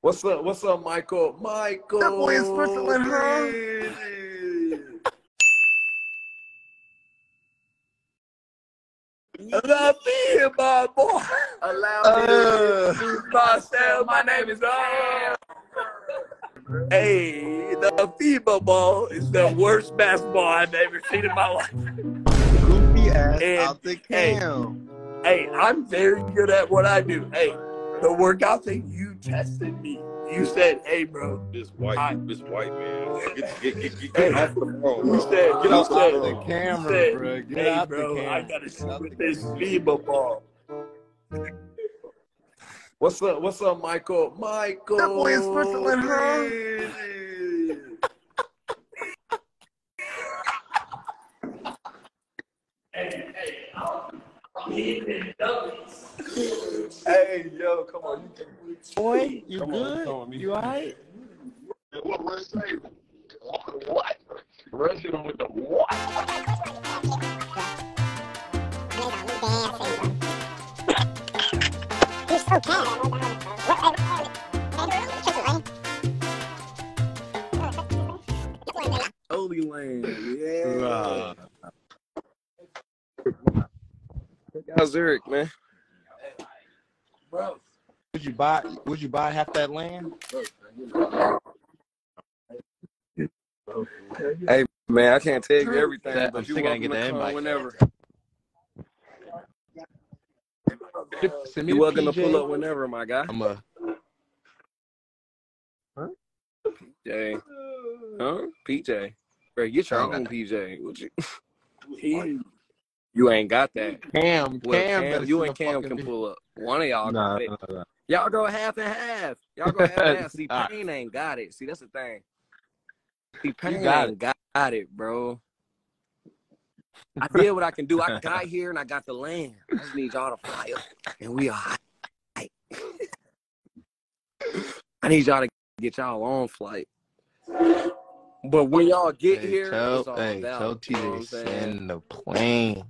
What's up? What's up, Mikal? Mikal. That boy in Switzerland, huh? Love me, my boy. Allow me to introduce myself. My name is. Hey, the FIBA ball is the worst basketball I've ever seen in my life. Goofy ass And- out the hey. Hey, I'm very good at what I do. Hey, the workout thing, you tested me. You said, hey, bro. This white, I- this white man. Get, get, get, get, Hey. get off the phone. You bro. said, Get you out the you camera, said, bro. Get hey, out the bro, I gotta shoot with this camera. FIBA ball. What's up? What's up, Mikal? Mikal. That boy in Switzerland, huh? Hey, hey, I'm hitting dummies. Hey, yo, come on. You can Boy, you Come good? on, you alright? What Russ say? What? Russ hit him with the what? You're so bad. Holy Land. Yeah. How's Eric, man? Bro. Would you buy? Would you buy half that land? Hey, man, I can't tell you everything, That- but I'm you still gotta welcome get to the come invite. whenever. Send me You're the welcome to PJ. pull up whenever, my guy. I'm a. Jay. Huh? PJ. Bro, get your own PJ. What you, He, you ain't got that. Cam, Well, Cam, Cam, you and Cam can pull up. One of y'all Nah, nah, nah. Y'all go half and half. Y'all go half and half. See, Payne ain't got it. See, that's the thing. See, Payne got ain't got it, bro. I did what I can do. I got here and I got the land. I just need y'all to fly up, and we are. I need y'all to get y'all on flight. But when y'all get Hey, here, tell, it's all hey, out. tell TJ send the plane.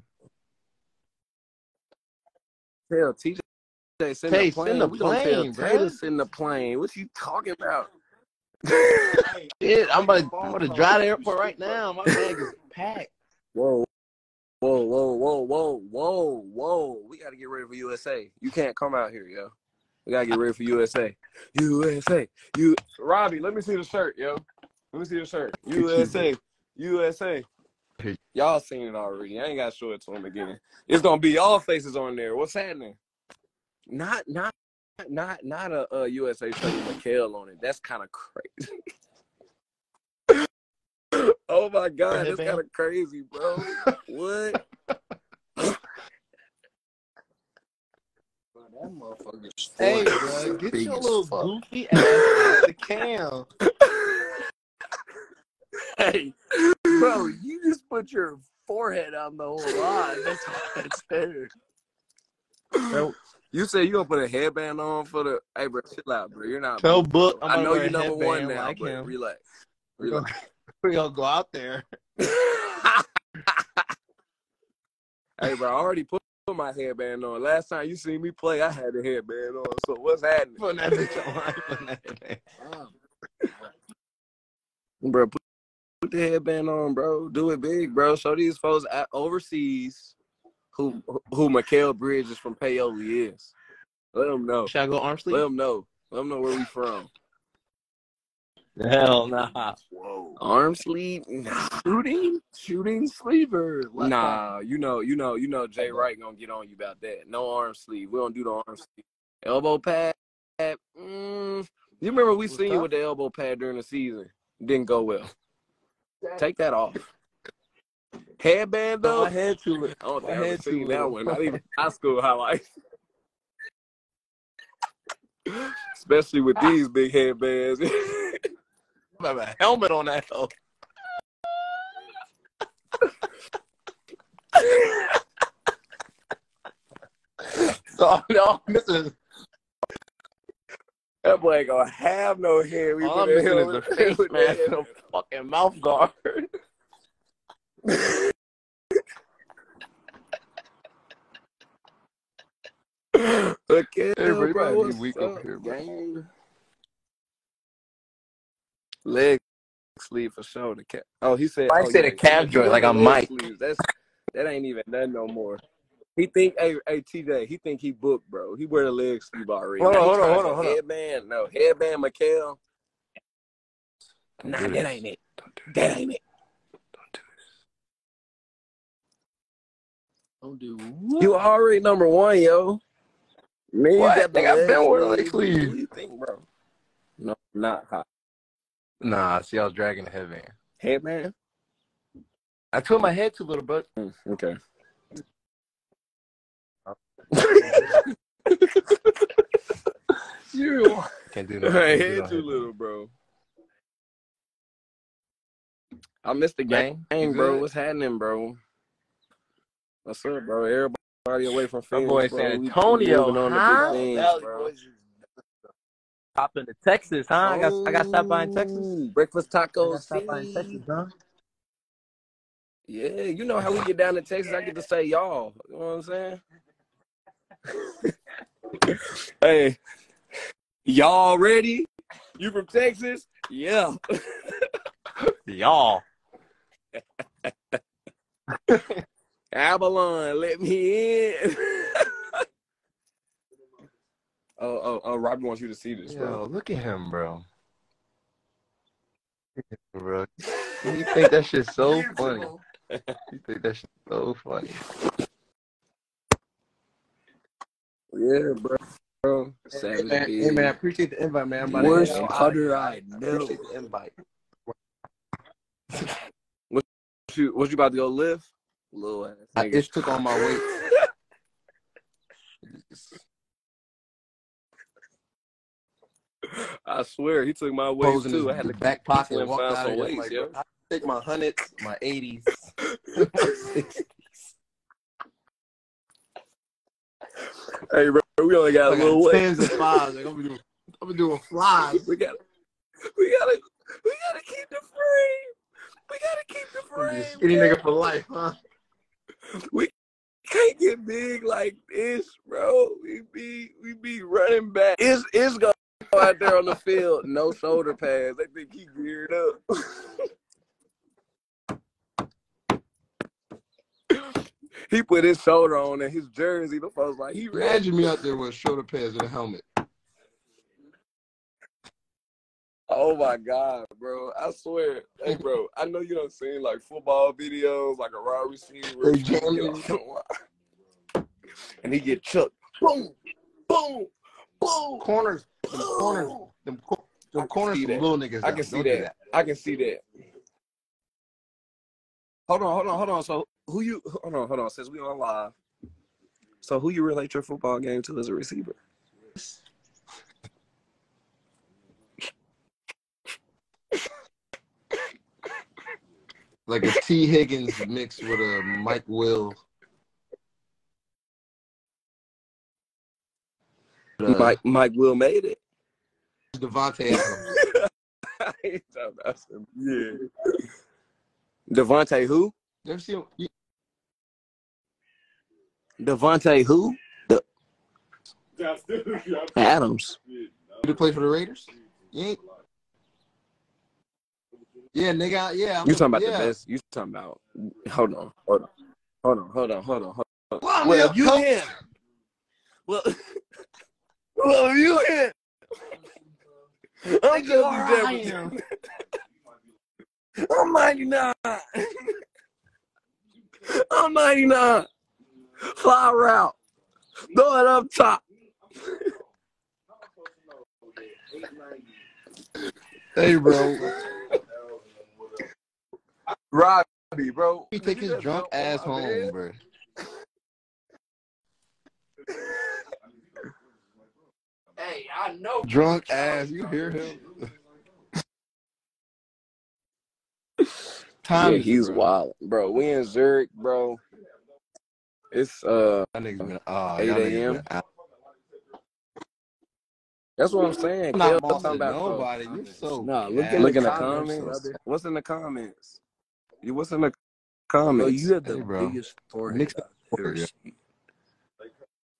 Tell TJ send Tay, the plane. send the we gonna tell plane, Tay to bruh. send the plane. What you talking about? Shit, I'm about, to, I'm about to drive to the airport right now. My bag is packed. Whoa, whoa, whoa, whoa, whoa, whoa, whoa. We gotta get ready for USA. You can't come out here, yo. We gotta get ready for USA. USA. You Robbie, let me see the shirt, yo. Let me see the shirt. USA. USA. Y'all seen it already. I ain't gotta show it to him again. It's gonna be all faces on there. What's happening? Not not not not a, a USA shirt with McHale on it. That's kind of crazy. oh my god, that's kind of crazy, bro. What? that motherfucker. Hey, bro, get your little goofy ass out the cam. hey, bro, you just put your forehead on the whole line. That's all it said. Tell, You say you gonna put a headband on for the? Hey, bro, chill out, bro. You're not. tell Book I know you're number one now, like but him. relax. We're relax. gonna, we're gonna go out there. hey, bro, I already put, put my headband on. Last time you seen me play, I had the headband on. So what's happening, Putting that bitch on. Bro? Put, put the headband on, bro. Do it big, bro. Show these folks at overseas who who Mikal Bridges is from Paoli is. Let them know. Should I go arm sleeve? Let sleeve? them know. Let them know where we from. Hell nah. Whoa. Arm sleeve? Nah. Shooting? Shooting sleever. Left Nah, you know, you know, you know, Jay Wright gonna get on you about that. No arm sleeve. We don't do the arm sleeve. Elbow pad. Mm, you remember we What's seen you with the elbow pad during the season? Didn't go well. Take that off. Headband though. my head to. I don't think I've head seen that one. Not even high school highlights. Especially with these big headbands. I have a helmet on that though. so no, I'm missing. that boy ain't gonna have no hair. We All I'm missing is the face mask and a fucking mouth guard. Okay, Hey, bro, you bro, might be what's weak up, up here, bro. gang? leg sleeve for sure. The cap. Oh, he said. I oh, said yeah, a calf joint, like the I'm Mike. sleeves. That's that ain't even nothing no more. He think, hey, hey, TJ, he think he booked, bro. He wear the leg sleeve already. Hold on, he hold on, trying hold on, hold on. Headband, no headband, Mikal. Don't Nah, that ain't it. That ain't it. Don't do what? You already number one, yo. Man, you What? got the Nigga, I leg been wearing leg sleeve. Who sleeve. you think, bro? No, not hot. Nah, see, I was dragging the headband. Headband? I turned my head too little, but Mm, okay. you can't do Hey, no head too little, bro. I missed the game, Gang, bro. What's happening, bro? What's up, bro? Everybody away from My Phoenix, boy bro. San We, we Antonio, moving on to huh? big things, Valley bro. boys popping to Texas, huh? I got I got stopped by in Texas. Oh, breakfast tacos, stopped by in Texas, Philly. huh? Yeah, you know how we get down to Texas. I get to say y'all. You know what I'm saying? hey, y'all ready? You from Texas? Yeah. Y'all. Avalon, let me in. oh, oh, oh, Robbie wants you to see this, bro. Yo, look at him, bro. Look at him, bro. You think that shit's so funny? You think that shit's so funny? Yeah, bro. bro. Hey man, hey man, I appreciate the invite, man. I'm about Worst on out of putter. I I know. appreciate the invite. What you, what you about to go live? Little ass I just took on my weight. I swear, he took my weight Posing too. I had to back pocket and and walked find out of there. Like, yo. I take my hundreds, my eighties, my sixties. Hey, bro, we only got I a little got weight. tens and fives. Like I'm doing, I'm doing flies. we got, we gotta, we gotta keep the frame. We gotta keep the I'm frame. skinny nigga for life, huh? We can't get big like this, bro. We be, we be running back. It's, it's gonna go out there on the field, no shoulder pads. They think he geared up. he put his shoulder on and his jersey. The folks like he. Imagine me out there with shoulder pads and a helmet. Oh my god, bro! I swear, hey, bro. I know you don't seen like football videos, like a raw receiver, They trying to jam get you. off and he get chucked. Boom, boom, boom, Corners, them corners, boom. them, cor- them corners, see that. little niggas. I can see Don't that. I can see that. Hold on, hold on, hold on. So who you? Hold on, hold on. Since we on live, so who you relate your football game to as a receiver? Like a Tee Higgins mixed with a Mike Will. Uh, Mike Mike Will made it. Davante Adams. I ain't talking about some- yeah. Davante who? You ever him? Davante who? The Adams. you to play for the Raiders? You ain't. Yeah, nigga. Yeah. I'm You talking about yeah. the best? You talking about? Hold on, hold on, hold on, hold on, hold on. Hold on. Well, Well, you coach. him. Well, well, you him. I'm Nigga, just all a right. devil. I'm 99. I'm 99. Fly route. Throw it up top. Hey, bro. Robbie, bro. He take his drunk ass home, bro. Hey, I know. Drunk ass. You hear him? Tommy, yeah, he's bro? wild, bro. We in Zurich, bro. It's uh, Y'all niggas been, oh, 8 a.m. that's what I'm saying. I'm not Kale talking about nobody. You're so. Nah, look gas, in Look in the comments. What's in the comments? You what's in the Bro, comments? you had the Hey, bro. biggest forehead Nick's I've ever seen.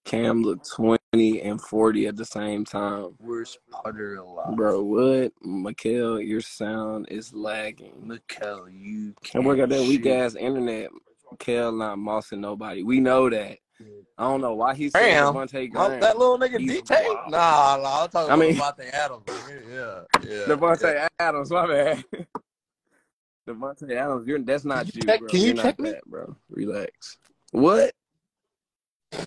Cam looked 20 and 40 at the same time. Worst putter alive. Bro, what? Mikal, your sound is lagging. Mikal, you can't we got that weak shoot. ass internet. Mikal not mossing nobody. We know that. I don't know why he said Damn. Davante Oh, Graham. that little nigga He's DT? Nah, nah, I'm talking I mean- about Davante Adams. Yeah, yeah. Davante Adams, my bad. Davante Adams, you're that's not Can you you, check- bro. can you You're check me? that, bro. Relax. What?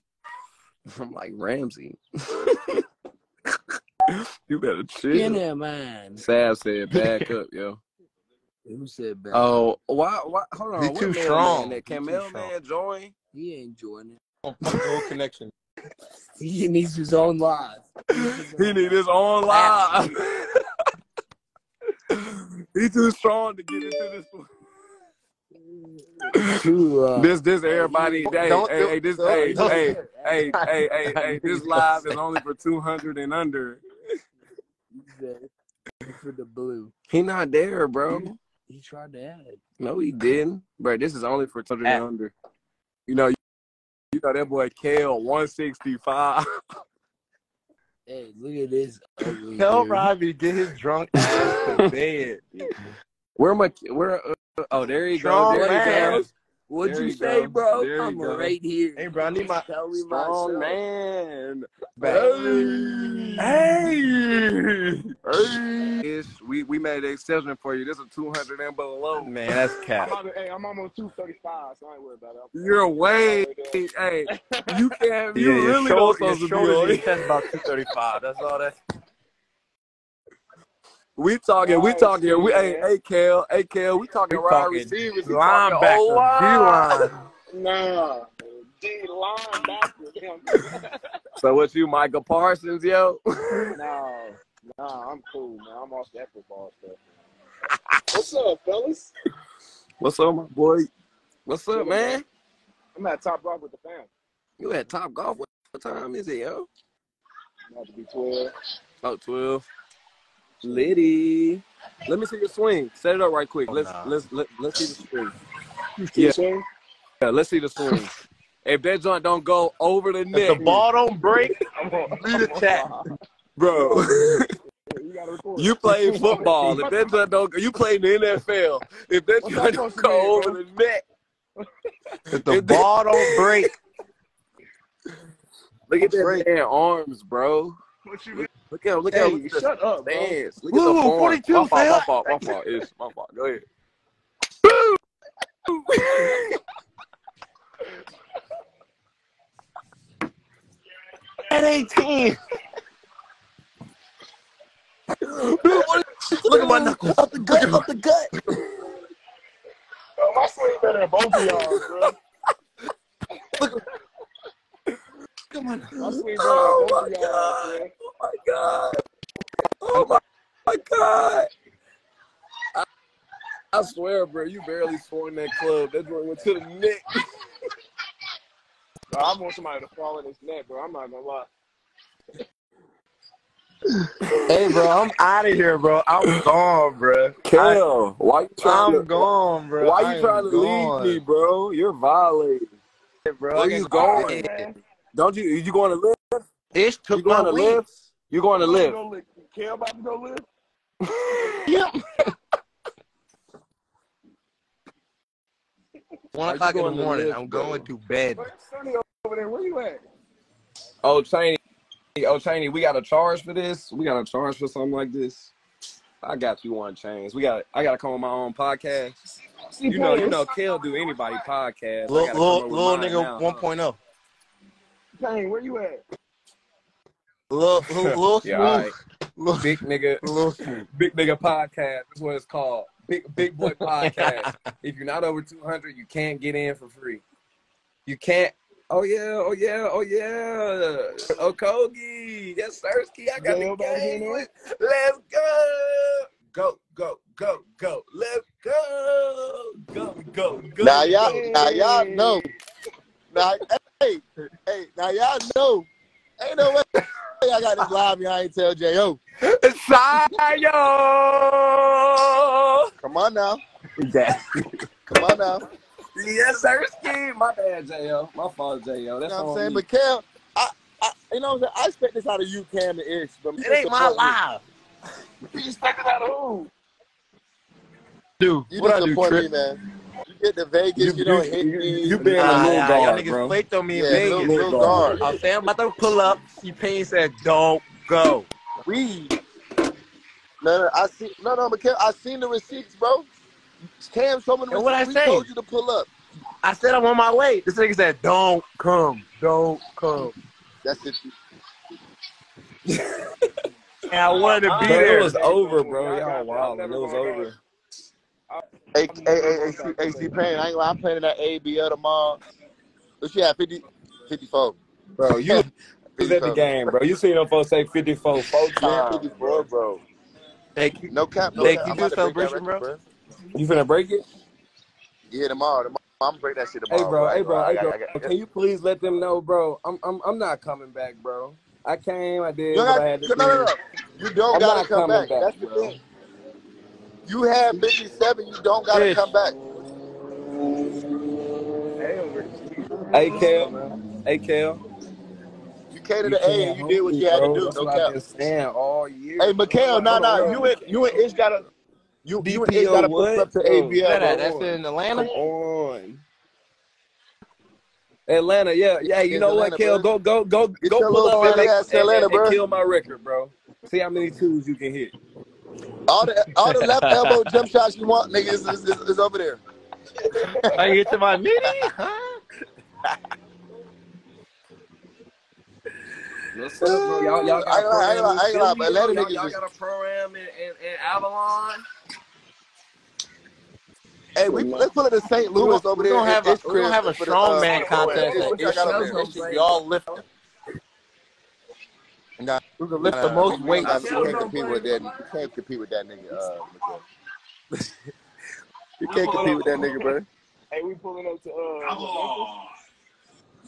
I'm like Ramsey. you better chill. there, mind. Sav said back up, yo. Who said back? Oh, why? Why? Hold on. He what too mailman strong. That He can too mailman join? he ain't joining. Oh, fuck the whole connection. He needs his own live. He need his own live. he too strong to get into this. one. Uh, This, this, everybody. Hey, Don't hey, hey, this, hey, hey, hey, hey, hey, hey, this live is only for two hundred and under. he said, for the blue. He not there, bro. He tried to add. No, he didn't, bro. This is only for two hundred and under. You know, you know that boy Kale one sixty five. Hey, look at this ugly Tell dude. Robbie get his drunk ass to bed. Where my where? Uh, oh, there you go. There man. you go. What'd There you say, go. bro? There I'm right here. Hey, bro, I need my Tell me Strong myself. man. Hey. Hey. Hey. We we made an exception for you. This is two hundred and below. Man, that's I'm, cap. hey, I'm almost 235, so I ain't worried about it. I'm- You're way. Hey, you can't. Yeah, You your really shoulder, don't supposed to be shoulders on and your it. chest about 235. That's all that. We talking. We Alright, talking. We hey hey Kel. Hey Kel. We talking We wide talking receivers. We Linebacker, O-line. D-line. Nah, D linebacker. So what you, Micah Parsons, yo? nah, nah, I'm cool, man. I'm off that football stuff. What's up, fellas? What's up, my boy? What's up, man? I'm at Top Golf with the fam. You at Top Golf? What, what time is it, yo? About to be 12. About 12. Liddy. Let me see your swing. Set it up right quick. Oh, Let's nah. let's let, let's see the swing. You Yeah. swing? Yeah, let's see the swing. if that joint don't go over the If net, the ball don't break, I'm on, leave the chat. bro. You gotta you play football. If that joint don't, go- you play in the NFL. If that What's joint that don't to go mean, over bro? the net, If the If the- ball don't break, look at that Break. man arms, bro. What you mean? Look at look at Hey, look shut up, bro. stance. Look Woo, at the 42, My fault. My fault. My fault. It's my fault. Go ahead. at 18. Look at my knuckles. Up the gut, up the gut. Bro, my swing better than both of y'all, bro. Come on. My swing Oh my both of y'all, god. Oh my god. Oh my, my god. I, I swear, bro, you barely swung that club. That joint went to the neck. Bro, I want somebody to fall in his net, bro. I'm not gonna lie. Hey, bro, I'm out of here, bro. I'm gone, bro. Kel, why you trying I'm gone, bro. Why I you trying to gone. leave me, bro? You're violating. bro? Where I you going? Man, Don't you? You going to live? Ish You took going to weed. live? You going to I'm live? gonna live. Kel about to go live? Yep. One o'clock in the morning. live, I'm bro? going to bed. Where's Sonny over there? Where you at? Oh, Cheney. Oh, Cheney, we got a charge for this. We got a charge for something like this. I got you one change. We got. I got to come on my own podcast. You know, you know, Kel do anybody podcast. I Little, little, up with little mine nigga now, 1.0. Payne, where you at? Little, little, little Yeah, all right. Little, Big nigga, little big nigga podcast. That's what it's called. Big big boy podcast. if you're not over 200, you can't get in for free. You can't. Oh yeah, oh yeah, oh yeah. Oh, Okogie, yes Sirski, I got Is the everybody in game. there? Let's go, go, go, go, go. Let's go, go, go, go. Now y'all, go. now y'all know. Now, hey, hey, now y'all know. Ain't no way I got this live and I ain't tell J.O. Sayo. Come on now. Yes, Come on now. Yes Sirski. My bad, Jo. My fault, Jo. You That's know what I'm saying? me. But Kel, I, I, you know what I'm saying? I expect this out of you, Cam and Ish. But It ain't my live. You expect it out of who? Dude, You what I do, disappoint Trip? me, man. You get to Vegas, you, don't hit me. you been a Nah, little nah, guard, y'all niggas bro. flaked on me in yeah, Vegas. little, Little little guard. guard. I was saying I'm about to pull up. T Pain said, "Don't go." We. No, no, I see. No, no, Mikal, I seen the receipts, bro. Cam showed me what I. We say? told you to pull up. I said I'm on my way. This nigga said, "Don't come, don't come," That's it. and I wanted to be Bro, there. it was over, bro. Y'all wild, and it was over. Hey, hey, hey, AC, AC Payne, I ain't gonna, I'm playing in that ABL tomorrow. What you have, 50, 54? Bro, you was at the game, bro. You seen them folks say 54 four Yeah, times. 54, bro. Thank you. No cap, no Thank cap. you. I'm Do a about to break that celebration, record, You finna break it? Yeah, tomorrow. tomorrow. I'm gonna break that shit Hey, tomorrow. bro. Hey, bro. Hey, bro. got- I got- Can you please let them know, bro? I'm, I'm, I'm not coming back, bro. I came, I did You what I had to no, do. no, no. You don't I'm gotta come back. back, That's the bro. thing. You have 57. You don't gotta Ish. come back. Hey, Kel. Hey, Kel. You catered You to A and you did what me, you had to do. That's No what I've cap. been saying all year. Hey, bro. Mikal, nah, Hold nah. You and you and Ish gotta you you and Ish DPO gotta put what? up to oh, Bro, ABL, Where that at? bro. That's in Atlanta. Come on. Atlanta, yeah, yeah. You It's know what, Atlanta, Kel? bro. Go, go, go, Get go pull up and, Philly make, and, Atlanta, and, and bro. kill my record, bro. See how many twos you can hit. All the all the left elbow jump shots you want, nigga, is, is, is, is over there. I get to my mini, huh? What's up, bro? Y'all, y'all got I ain't a lie, I ain't program lie, in ain't gonna lie, Philly, but Atlanta y'all, niggas y'all got a program in, in, in Avalon. Hey, we let's pull it to St. Louis gonna, over we there. gonna in have a Ish we gonna have a for the, uh, strongman contest Ish, at what y'all Ish got over Show's there? gonna say we all lift. Nah, We can lift nah, the nah, most we, weights. nah, we can't compete with that. We can't compete with that nigga. Uh, you can't compete with that nigga, bro. Hey, we pulling up to uh.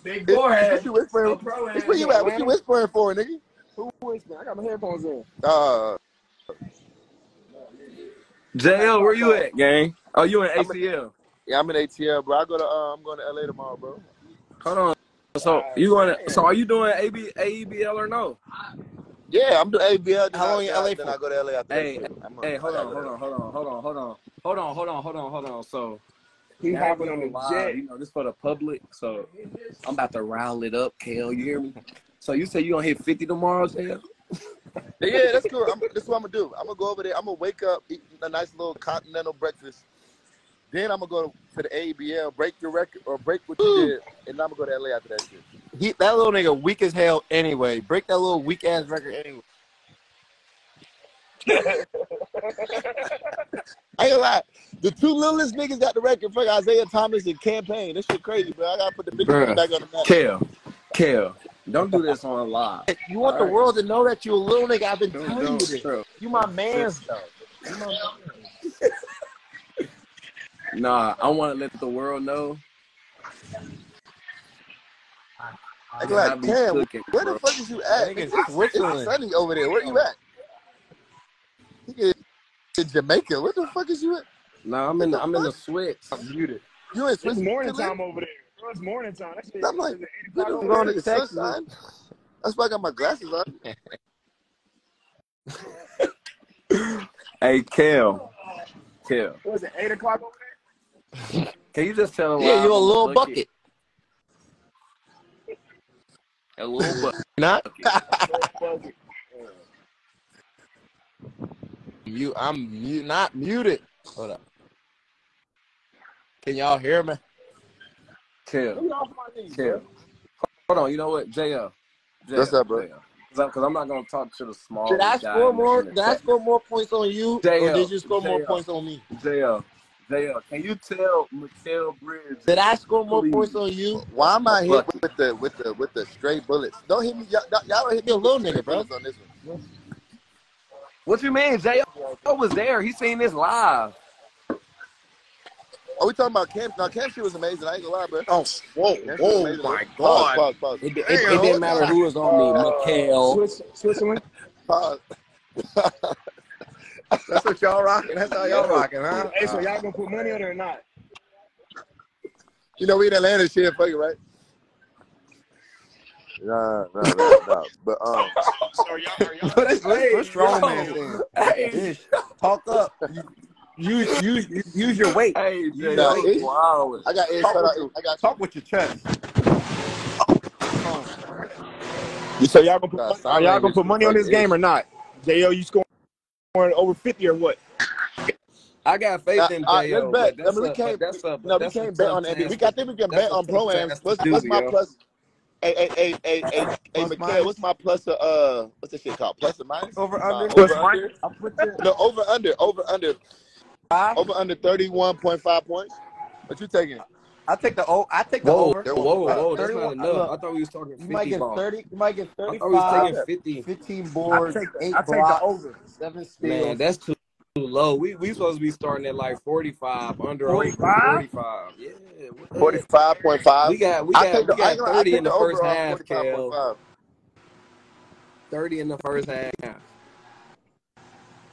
Big forehead. What you whispering? A pro Ish, where you at? What you whispering for, nigga? Who whispering? I got my headphones in. Uh, JL, where you at, gang? Oh, you in I'm in- yeah, I'm in ATL, bro. I go to uh, I'm going to LA tomorrow, bro. Hold on. So you going? to So are you doing AB, AEBL or no? Yeah, I'm doing ABL. How long you then I- LA Then for? I go to LA after Hey, that. shit. I'm, Hey, hold on, hold on, hold on, hold on, hold on, hold on, hold on, hold on, hold on. So He hopping on the live, jet. You know, this for the public. So I'm about to rile it up, Kale. You hear me? So you say you gonna hit 50 tomorrow, JL? Yeah, that's cool. I'm, this is what I'm gonna do. I'm gonna go over there. I'm gonna wake up, eat a nice little continental breakfast. Then I'm gonna go to the ABL, break your record or break what you did, and I'm gonna go to LA after that shit. He, that little nigga weak as hell anyway. Break that little weak ass record anyway. I ain't gonna lie. The two littlest niggas got the record. Fuck Isaiah Thomas and Cam Payne. This shit crazy, bro. I gotta put the big Bruh. back on the map. Kale, Kale, don't do this on a live. You want the Alright. world to know that you a little nigga. I've been Don't, telling you don't, this. bro. You my man's though. You my Nah, I want to let the world know. I that I like, be Cam, cooking, where bro. the fuck is you at? Nigga, It's, it's Switzerland. sunny over there. Where you at? Nigga, in Jamaica. What the fuck is you at? Nah, I'm in. The, I'm in the sweats. I'm muted. You in It's morning time over there. Bro, It's morning time. That shit I'm like, is it eight Where o'clock the going to Texas. sunshine? That's why I got my glasses on. Hey, Kale, Kale, What was it eight o'clock over there? can you just tell? Yeah, Rob you a I'm little bucket. A little bucket. Not Fuck it. you. I'm mute. Not muted. Hold up. Can y'all hear me? Kale, Let me off my knees, Kale. bro. Hold on. You know what, JL? JL What's up, bro? Because I'm not gonna talk to the small. Did I score in more? Did I score more points on you, or did you score more points on me? JL, JL, can you tell Mikal Bridges? Did I score more Please. points on you? Why am I hit with the with the with the stray bullets? Don't hit me. Y'all, y'all don't hit me a little nigga, bro. on this one. What you mean, JL was there? He seen this live. Are we talking about Cam? Now, Cam shit was amazing. I ain't gonna lie, bro. Oh, whoa, Cam shit oh my bro. Pause, god! pause, pause. It, it, it didn't matter who was on me, Uh, Mikal. Switzerland. Pause. That's what y'all rocking. That's how y'all rocking, huh? Hey, so y'all gonna put money on it or not? You know we in Atlanta shit, fuck it, right? Nah, nah, nah, nah. But um, So y'all, are y'all, That's Hey, what strong man thing. Hey, talk up. Use use use your weight. Hey, Jay, Nah, you it's- wildin'. I got Ish. Talk with Ish. I got. Talk with your chest. You so y'all gonna put Nah, money, are y'all gonna put money on this game or not? Jo, you scoring over fifty or what? I got faith Nah, in J.O., let's bet. I mean, we can't. but that's a, No, we that's a can't bet on NBA. We got, I think we can That's bet on tough pro am. What's what's my plus? Hey, hey, hey, hey, hey, hey, Plus what's my plus? Uh, uh, what's this shit called? Plus or minus? Over under. Plus over under. I'll put you No, over under, over under, five. over under thirty one point five points. What you taking? I take the o. I take the Whoa, over. There whoa, whoa, that's 31 not enough. look, I thought we was talking 50 You might get ball. thirty. You might get thirty-five. I thought we was taking 50. 15 boards. I take eight I take the over. seven steals. Man, that's too too low. We we supposed to be starting at like 45, under 45? 45. Yeah, forty five point five. We got we got take the we got ain't gonna- I 30 in the the first half, forty five point Kel. 30 in the first half.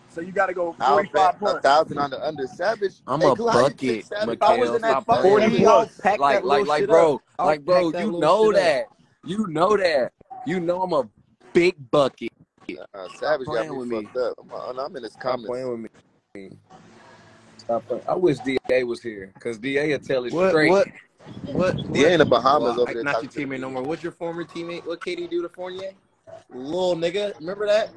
So you gotta go I'll forty five bet a points. thousand on the under. Savage. I'm Hey, a Khalil, how you pick bucket, Savage? If I was Mikal. Stop 40 with league, me. plus. I'll pack Like like like bro, up. Like bro, you know shit up. that. You know that. You know I'm a big bucket. Uh, Savage got playing me with me. fucked up. I'm, I'm in his Stop comments. playing with me. Stop playing. I wish DA was here because DA would tell it What straight. what what He what? ain't in the Bahamas Well, over there not talking your to the teammate no more. What's your former teammate? What KD do to Fournier? Little nigga, remember that?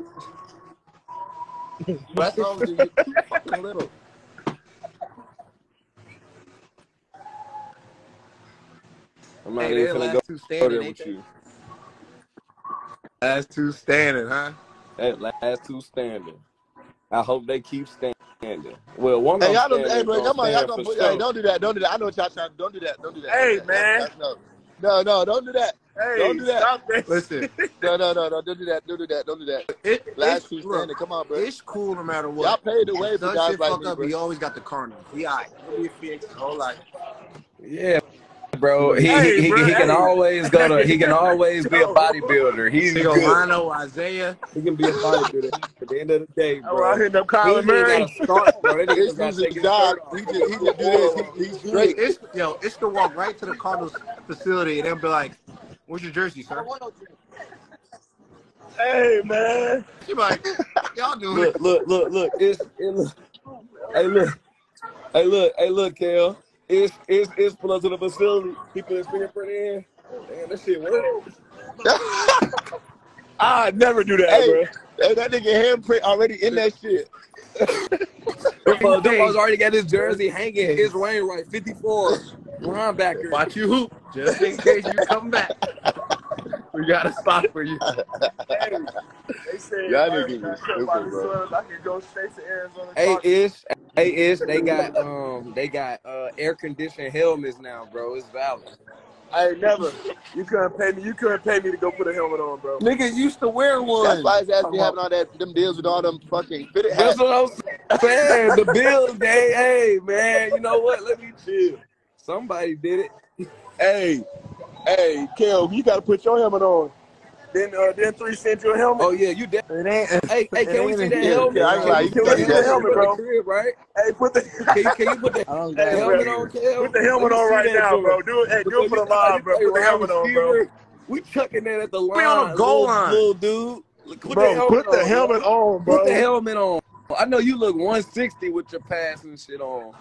That's all you you fucking little. I'm not Hey, even gonna go, last two go there with you. Last two standing, huh? That last two standing. I hope they keep standing. Well, one of Hey, them y'all don't. Hey, is bro, come on, y'all stand gonna put. Hey, don't do that. Don't do that. I know what y'all trying. Don't do that. Don't do that. Hey, Don't do that. man. That's, that's, no, no, no. Don't do that. Hey, Don't do that. stop that. Listen, No, no, no, no. Don't do that. Don't do that. Don't do that. it, Last it's two look, standing. Come on, bro. it's cool no matter what. Y'all paid the way If for guys like fuck me, up, bro. he always got the Cardinals. He alright. He'll be a Phoenix whole life. Yeah, bro. He Hey, he, he, bro, he can hey. always go to. He can always be a bodybuilder. He's Nigga, good. Lino, Isaiah. He can be a bodybuilder. At the end of the day, Oh, I bro. hitting up He Kyler Murray. gotta start, bro. That nigga It's just gotta losing take his his job. He just, he just do this. He, he's straight. It's yo, it's to walk right to the Cardinals facility and they'll be like, "Where's your jersey, sir?" Hey, man. She be like, "Y'all doing Look, it?" look, look, look. It's it look. Hey, look. Hey, look. Hey, look, Kel. It's it's it's pull up to the facility. He put his fingerprint in. Damn, that shit work. I'd never do that, hey, bro. hey, that nigga handprint already in that shit. Them folks already got his jersey hanging. Hey. It's Wainright, 54, linebacker. Watch you hoop, just in case you come back. We got a spot for you. Hey, they said Y'all if I- niggas if I is cut my stupid, bro. Suns, I can go straight to Arizona. Hey, Cardinals. ish, hey, ish. They got um, they got uh air conditioned helmets now, bro. It's valid. I ain't never. You couldn't pay me. You couldn't pay me to go put a helmet on, bro. Niggas used to wear That's one. why his ass be having all that them deals with all them fucking fitted That's what I'm saying. The Bills game. Hey, man. You know what? Let me chill. Somebody did it. Hey, hey, Kel, you got to put your helmet on. Then, uh, then three sent you a helmet. Oh yeah, you did. It ain't. Hey, hey, can we see ain't that helmet? Yeah, I ain't gonna Can can we see see that that helmet, helmet, bro. bro? Crib, right? Hey, put the Can you, can you put that I Hey, got bro. helmet on, Kel? put the helmet on right now, joint. bro. Do it. Hey, do it Because for the know live, bro. Put the helmet on, bro. We chucking that at the line. We on the goal line. little dude. Look, Put the Bro, helmet put the on, helmet bro. on, Put the helmet on. I know you look 160 with your passing shit on.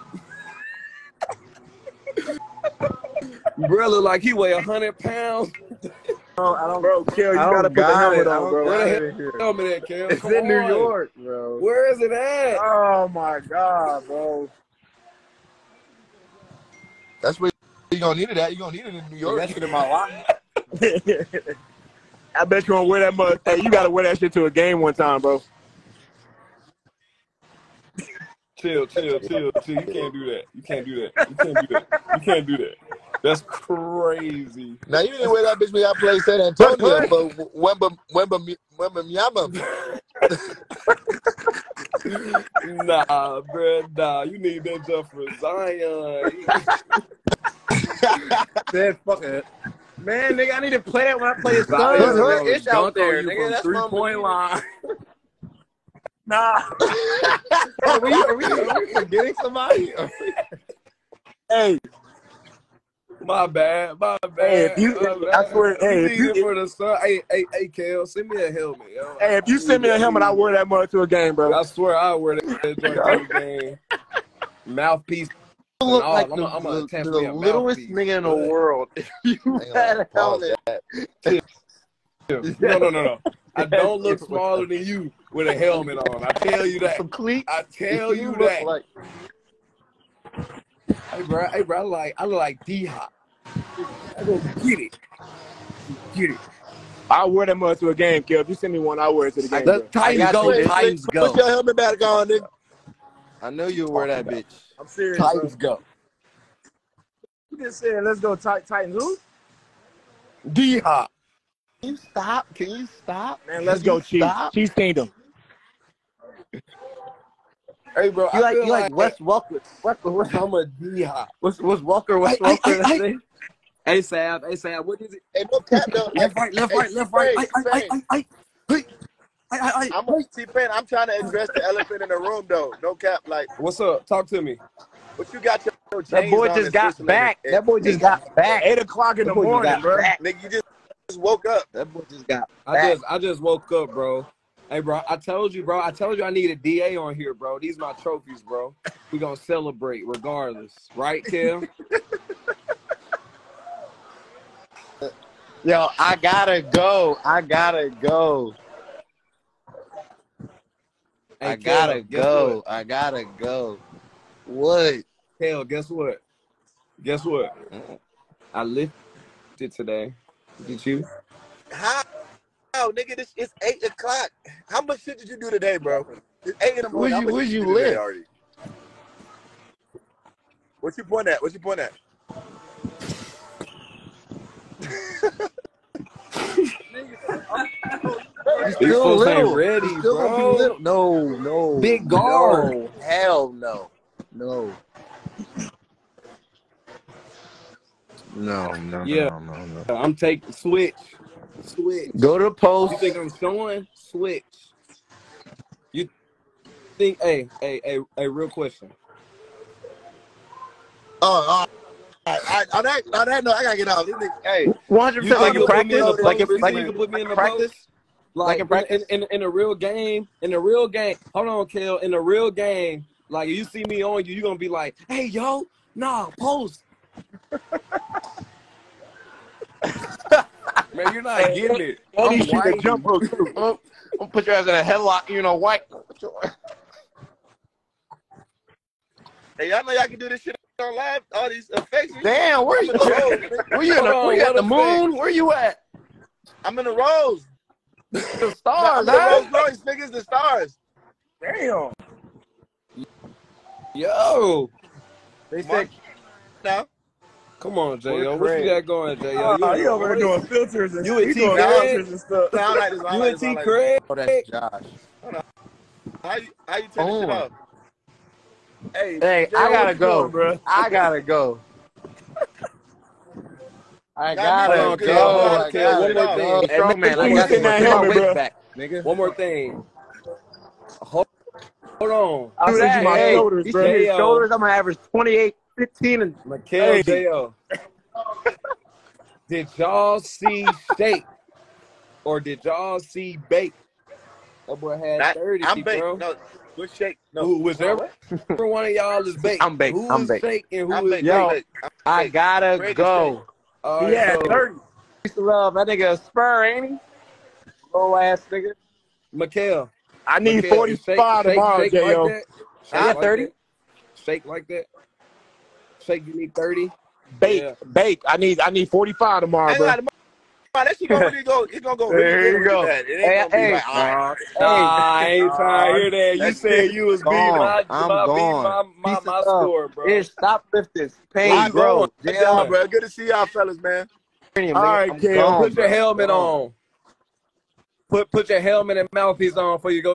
Bro, look like he weigh 100 pounds. I don't. Bro, Kel, you I gotta don't put the helmet it. On, bro. Where got the it in here. helmet at, Kel? It's Come in New. York, bro. Where is it at? Oh my god, bro. That's where you gonna need it at. You gonna need it in New York. that shit in my locker. I bet you gonna wear that much. Hey, you gotta wear that shit to a game one time, bro. Chill, chill, chill, chill. You can't do that. You can't do that. You can't do that. You can't do that. That's crazy. Now you didn't wear that bitch when y'all played San Antonio for Wemba Wemba Wemba Myama. Nah, bro, nah. You need that jump for Zion. Said fuck it. Man, nigga, I need to play that when I play the Zion Suns. will Where out there, on you nigga. from That's three point line. Nah. Are we, are, we, are we forgetting somebody? We- Hey, My bad, my bad. Hey, if you, my I bad. swear, hey, You if need you, it for the sun. Hey, hey, hey, Kel, send me a helmet, yo. hey, if you I send need me it. a I helmet, need I it. wear that mug to a game, bro. I swear I wear that joint to the game. Mouthpiece and look all. like I'm the, gonna I'm gonna the, attach the me a littlest mouthpiece. nigga in the What? world. If you I ain't had gonna a pause helmet, that. No, no, no, no. I don't look smaller than you with a helmet on. I tell you that. some cleats. I tell you you that. like Hey, bro. Hey, bro. I look like I look like D Hop. I go get it, get it. I wear that mug to a game, Kel. If you send me one, I wear it to the game, The bro. Titans go, you, bitch. Titans Put your helmet back on, nigga. I know you wear that bitch. I'm serious, bro. Titans go. You just said, let's go Tit- Titans. Who? D Hop. Can you stop? Can you stop? Man, let's go you Chiefs. stop? Chiefs Kingdom. Hey, bro. You I like you like like Wes Welker. Walker Wes- I'm a D Hop. was was Walker Wes Hey, hey, Walker hey, that hey. day? Hey, Sav. Hey, Sav. What is it? Hey, no cap though. Left, right, left, right, left, right. T-Pain, Hey, hey, T-Pain. hey, hey, hey. Hey, hey, hey, I'm hey. T-Pain. I'm trying to address the elephant in the room though. No cap. Like, What's up? Talk to me. what you got your, your That boy just got back. That boy just got back. Eight o'clock in the morning, bro. nigga, you just, just woke up. That boy just got I back. just I just woke up, bro. Hey, bro, I told you, bro. I told you I need a DA on here, bro. These my trophies, bro. We gonna celebrate regardless, right, Kel? Yo, I gotta go. I gotta go. Hey, I gotta go. what? I gotta go. What? Kel, guess what? Guess what? I lifted today. Did you? How? How, nigga? This it's eight o'clock. How much shit did you do today, bro? It's eight in the Where'd morning. You where'd shit you do live? already? What you point at? What you point at? You still folks ain't little. ready, still bro. little. No, no. Big guard. No. Hell no. No. No, no, Yeah. no, no, no. I'm taking switch. Switch. Go to the You think I'm showing? Switch. You think? Hey, hey, hey, hey. Real question. Oh, oh. I, I, on that, on that note, I gotta get off. This nigga, hey, One hundred You percent. Like think in you'll put me in practice. the Like in You like you can put me in the practice. Like Like in in, practice. in, in, in a real game, in a real game. Hold on, Kel. In a real game, like you see me on you, you gonna be like, "Hey, yo, nah, post." Man, you're not Hey, getting it. And I'm he shoot a white. jump hook too. Um, I'm gonna put your ass in a headlock. You know, white. hey, y'all know y'all can do this shit on live. All these uh, effects. Damn, where I'm you? in the Where you in the? Hold Where on, you at the effect? moon? Where you at? I'm in the rose. The No, I'm stars, the huh? Rolls Royce, niggas, the stars. Damn. Yo, They Mark said now. Come on, we're J.O. What you got going, J.O.? You in he the over there doing filters and You and he T. doing filters and stuff. now I like this. You like and this. I T. like this. Craig? Oh, that's Josh. How you, how you turn this shit On. off? Hey, Hey, J.O., I gotta go. doing, bro? I gotta go. I Got Hold me gotta on, fucked Kel. up. Hold go. on, I Kel. One gotta more go. thing. Hey, Strong man, sure I got my, that get my helmet, weight bro. back, nigga. One more thing. Hold, hold on. I I'm send you my hey, shoulders, you bro. see his shoulders? I'm gonna average 28, 15, and Mikal Hey, J.O. Did y'all see Shake or did y'all see Bake? That boy had That, 30, I'm baked. bro. No, good shake. No, Who, hold on, whichever what? one of y'all is Bake. I'm Bake. Who I'm is baked. Shake and who I'm is baked. Yo, Bake? baked. I'm I gotta Ready go. All he had so 30. Used to love that nigga a spur, ain't he? Low ass nigga. Mikal, I need Mikal, is Shake, 45 Shake, tomorrow, Shake like J.O. that? I Shake got like 30. that? Shake like that? Shake, you need 30? Bake, Yeah. bake. I need I need 45 tomorrow, ain't bro. gonna that shit gonna really go. It's gonna go there good, you really go. It ain't Hey, gonna be hey, like, all right. Hey, Nah, I ain't trying to hear that. You That's said you was beating my, I'm my, gone. my, my, Peace my score, bro. Ish, stop lifting. Where Payne, you bro. going? Good job, JL, bro. Good to see y'all fellas, man. cranium, all nigga. right, I'm Kel. gone, Put your bro. helmet on. Put put your helmet and mouthpiece on before you go